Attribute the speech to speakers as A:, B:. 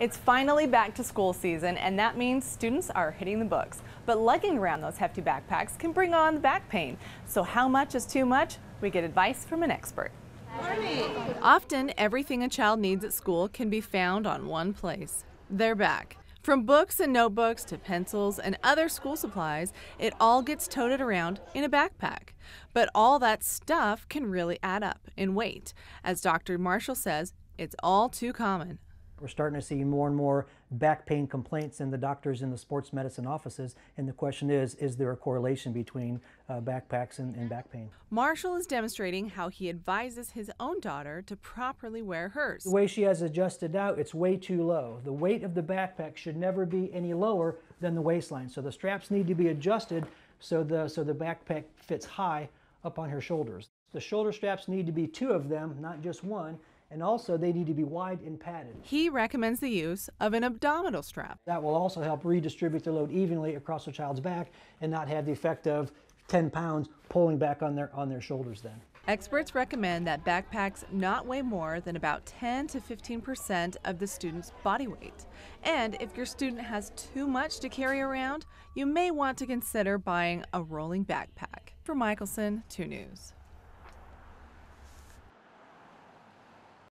A: It's finally back to school season, and that means students are hitting the books. But lugging around those hefty backpacks can bring on the back pain. So, how much is too much? We get advice from an expert. Often, everything a child needs at school can be found on one place their back. From books and notebooks to pencils and other school supplies, it all gets toted around in a backpack. But all that stuff can really add up in weight. As Dr. Marshall says, it's all too common.
B: We're starting to see more and more back pain complaints in the doctors in the sports medicine offices. And the question is, is there a correlation between uh, backpacks and, and back pain?
A: Marshall is demonstrating how he advises his own daughter to properly wear hers.
B: The way she has adjusted out, it's way too low. The weight of the backpack should never be any lower than the waistline. So the straps need to be adjusted so the, so the backpack fits high up on her shoulders. The shoulder straps need to be two of them, not just one and also they need to be wide and padded.
A: He recommends the use of an abdominal strap.
B: That will also help redistribute the load evenly across the child's back and not have the effect of 10 pounds pulling back on their on their shoulders then.
A: Experts recommend that backpacks not weigh more than about 10 to 15 percent of the student's body weight. And if your student has too much to carry around, you may want to consider buying a rolling backpack. For Michaelson, 2 News.